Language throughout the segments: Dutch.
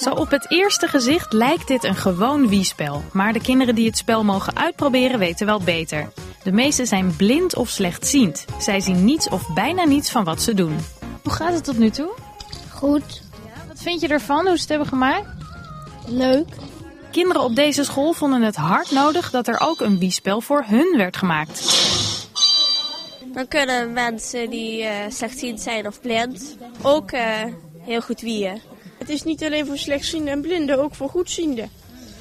Zo op het eerste gezicht lijkt dit een gewoon Wii-spel. Maar de kinderen die het spel mogen uitproberen weten wel beter. De meeste zijn blind of slechtziend. Zij zien niets of bijna niets van wat ze doen. Hoe gaat het tot nu toe? Goed. Wat vind je ervan, hoe ze het hebben gemaakt? Leuk. Kinderen op deze school vonden het hard nodig dat er ook een Wii-spel voor hun werd gemaakt. Dan kunnen mensen die uh, slechtziend zijn of blind ook uh, heel goed wieren. Het is niet alleen voor slechtzienden en blinden, ook voor goedzienden.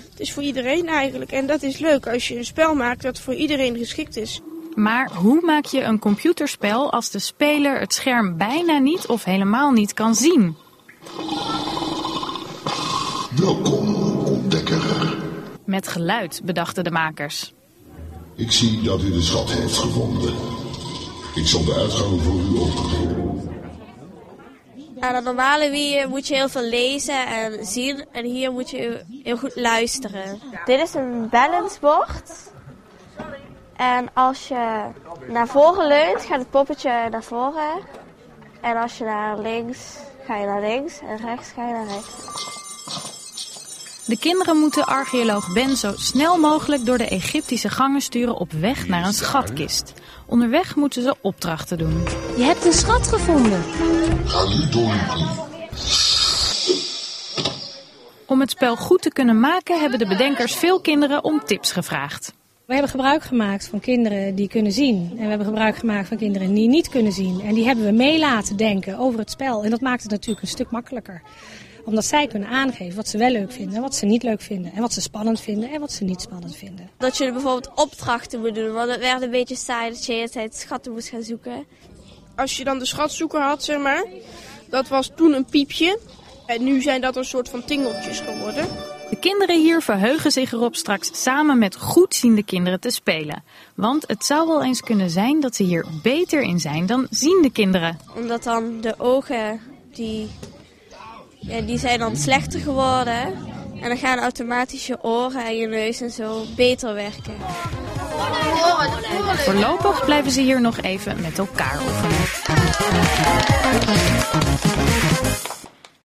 Het is voor iedereen eigenlijk. En dat is leuk als je een spel maakt dat voor iedereen geschikt is. Maar hoe maak je een computerspel als de speler het scherm bijna niet of helemaal niet kan zien? Welkom, ontdekker. Met geluid bedachten de makers. Ik zie dat u de schat heeft gevonden. Ik zal de uitgang voor u openen. Aan de normale Wii moet je heel veel lezen en zien. En hier moet je heel goed luisteren. Dit is een balancebord. En als je naar voren leunt, gaat het poppetje naar voren. En als je naar links, ga je naar links. En rechts ga je naar rechts. De kinderen moeten archeoloog Ben zo snel mogelijk door de Egyptische gangen sturen op weg naar een schatkist. Onderweg moeten ze opdrachten doen. Je hebt een schat gevonden. Ga nu door Om het spel goed te kunnen maken hebben de bedenkers veel kinderen om tips gevraagd. We hebben gebruik gemaakt van kinderen die kunnen zien. En we hebben gebruik gemaakt van kinderen die niet kunnen zien. En die hebben we mee laten denken over het spel. En dat maakt het natuurlijk een stuk makkelijker omdat zij kunnen aangeven wat ze wel leuk vinden, wat ze niet leuk vinden. En wat ze spannend vinden en wat ze niet spannend vinden. Dat je bijvoorbeeld opdrachten moet doen, want het werd een beetje saai dat je de hele tijd schatten moest gaan zoeken. Als je dan de schatzoeker had, zeg maar, dat was toen een piepje. En nu zijn dat een soort van tingeltjes geworden. De kinderen hier verheugen zich erop straks samen met goedziende kinderen te spelen. Want het zou wel eens kunnen zijn dat ze hier beter in zijn dan ziende kinderen. Omdat dan de ogen die ja, die zijn dan slechter geworden. En dan gaan automatisch je oren en je neus en zo beter werken. Voorlopig blijven ze hier nog even met elkaar oefenen.